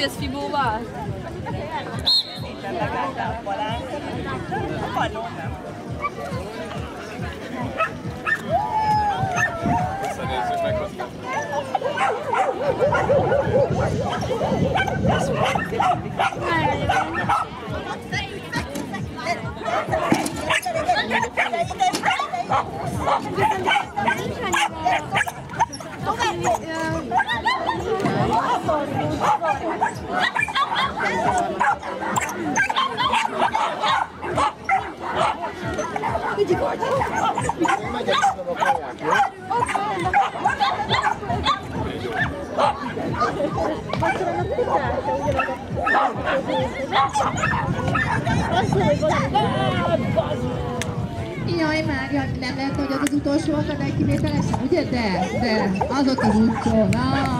Jössz Fibóval? Szépen megálltál Jaj, már jaj, nem lehet, hogy az az utolsó akadály kivételesen, ugye? De, de, az ott az utolsó, na.